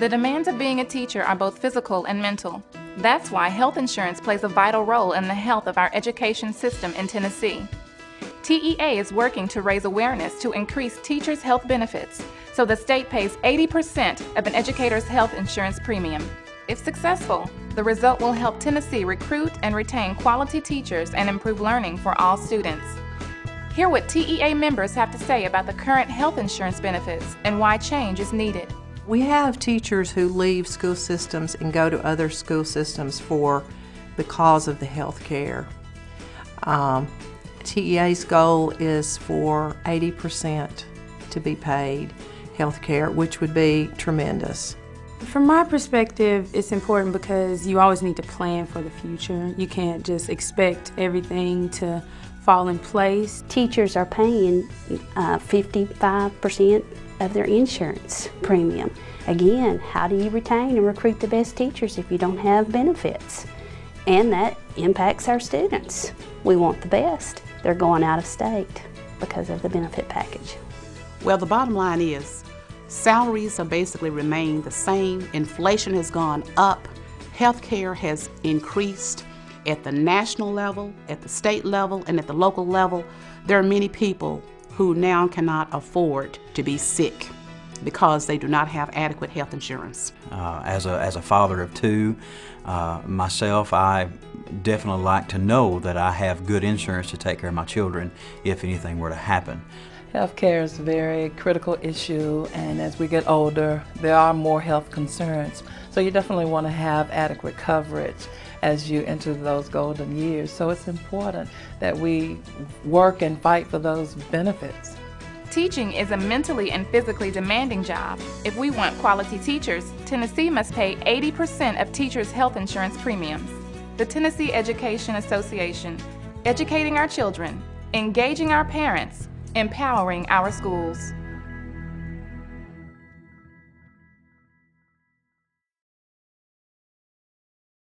The demands of being a teacher are both physical and mental. That's why health insurance plays a vital role in the health of our education system in Tennessee. TEA is working to raise awareness to increase teachers' health benefits so the state pays 80% of an educator's health insurance premium. If successful, the result will help Tennessee recruit and retain quality teachers and improve learning for all students. Hear what TEA members have to say about the current health insurance benefits and why change is needed. We have teachers who leave school systems and go to other school systems for the because of the health care. Um, TEA's goal is for 80% to be paid health care, which would be tremendous. From my perspective, it's important because you always need to plan for the future. You can't just expect everything to fall in place. Teachers are paying uh, 55% of their insurance premium. Again, how do you retain and recruit the best teachers if you don't have benefits? And that impacts our students. We want the best. They're going out of state because of the benefit package. Well, the bottom line is salaries have basically remained the same. Inflation has gone up. Healthcare has increased at the national level, at the state level, and at the local level. There are many people who now cannot afford to be sick because they do not have adequate health insurance. Uh, as, a, as a father of two, uh, myself, I definitely like to know that I have good insurance to take care of my children if anything were to happen. Healthcare is a very critical issue, and as we get older, there are more health concerns. So you definitely want to have adequate coverage as you enter those golden years. So it's important that we work and fight for those benefits. Teaching is a mentally and physically demanding job. If we want quality teachers, Tennessee must pay 80% of teachers' health insurance premiums. The Tennessee Education Association, educating our children, engaging our parents, empowering our schools.